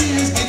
tears